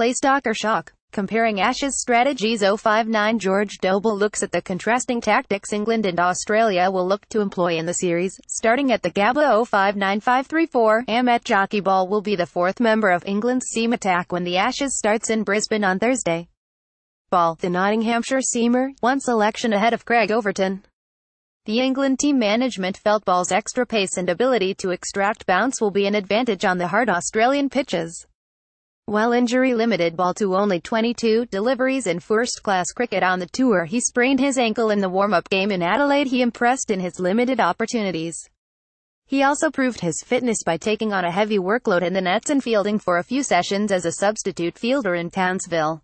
Play stock or shock. Comparing Ashes strategies 059 George Dobell looks at the contrasting tactics England and Australia will look to employ in the series, starting at the Gabba 059534. Amit Jake Ball will be the fourth member of England's seam attack when the Ashes starts in Brisbane on Thursday. Ball, the Nottinghamshire seamer, one selection ahead of Craig Overton. The England team management felt Ball's extra pace and ability to extract bounce will be an advantage on the hard Australian pitches. While injury-limited Ball to only 22 deliveries in first-class cricket on the tour he sprained his ankle in the warm-up game in Adelaide he impressed in his limited opportunities. He also proved his fitness by taking on a heavy workload in the nets and fielding for a few sessions as a substitute fielder in Townsville.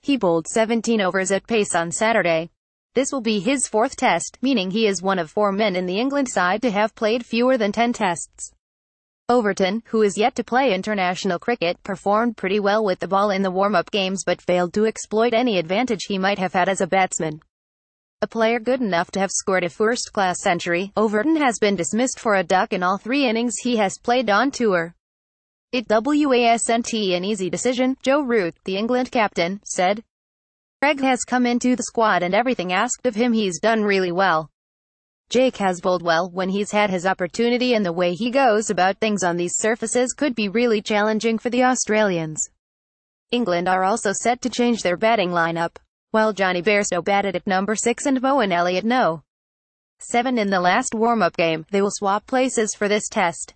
He bowled 17 overs at pace on Saturday. This will be his fourth test, meaning he is one of four men in the England side to have played fewer than 10 tests. Overton, who is yet to play international cricket, performed pretty well with the ball in the warm-up games but failed to exploit any advantage he might have had as a batsman. A player good enough to have scored a first-class century, Overton has been dismissed for a duck in all three innings he has played on tour. It wasn't an easy decision, Joe Root, the England captain, said. Craig has come into the squad and everything asked of him he's done really well. Jake has bowled well when he's had his opportunity and the way he goes about things on these surfaces could be really challenging for the Australians. England are also set to change their batting lineup. While Jonny Bairstow batted at number 6 and Moeen Ali no. 7 in the last warm-up game, they will swap places for this test.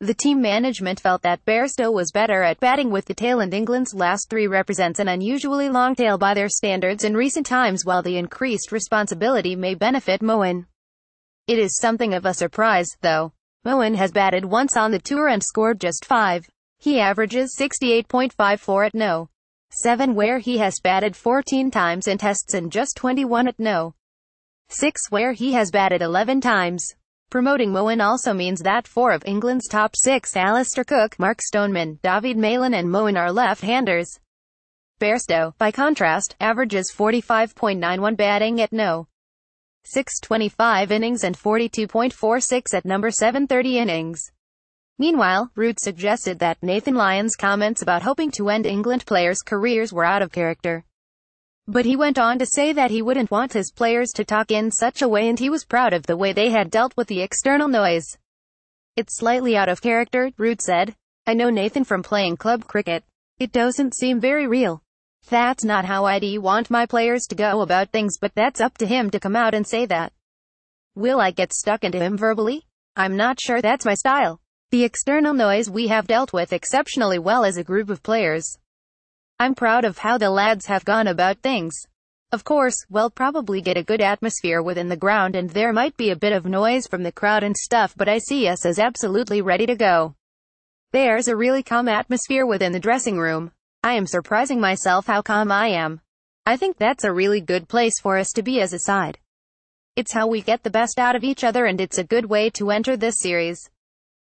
The team management felt that Bairstow was better at batting with the tail and England's last three represents an unusually long tail by their standards in recent times while the increased responsibility may benefit Moeen. It is something of a surprise, though. Moeen has batted once on the tour and scored just five. He averages 68.54 at no. 7 where he has batted 14 times in tests and just 21 at no. 6 where he has batted 11 times. Promoting Moeen also means that four of England's top six Alastair Cook, Mark Stoneman, Dawid Malan and Moeen are left-handers. Bairstow, by contrast, averages 45.91 batting at no. 625 innings and 42.46 at number 730 innings. Meanwhile, Root suggested that Nathan Lyon's comments about hoping to end England players' careers were out of character. But he went on to say that he wouldn't want his players to talk in such a way and he was proud of the way they had dealt with the external noise. It's slightly out of character, Root said. I know Nathan from playing club cricket. It doesn't seem very real. That's not how I'd want my players to go about things but that's up to him to come out and say that. Will I get stuck into him verbally? I'm not sure that's my style. The external noise we have dealt with exceptionally well as a group of players. I'm proud of how the lads have gone about things. Of course, we'll probably get a good atmosphere within the ground and there might be a bit of noise from the crowd and stuff but I see us as absolutely ready to go. There's a really calm atmosphere within the dressing room. I am surprising myself how calm I am. I think that's a really good place for us to be as a side. It's how we get the best out of each other and it's a good way to enter this series.